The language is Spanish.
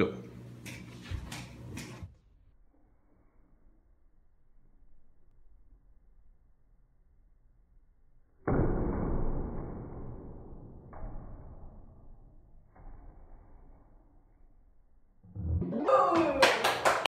Go.